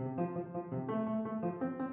Thank you.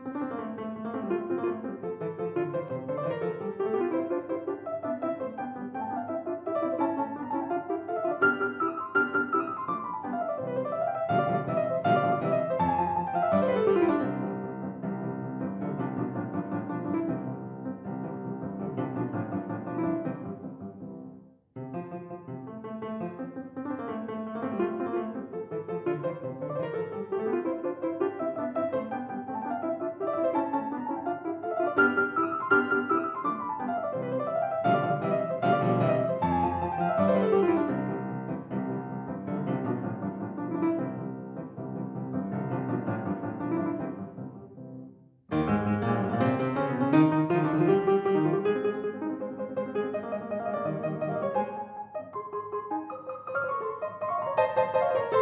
Música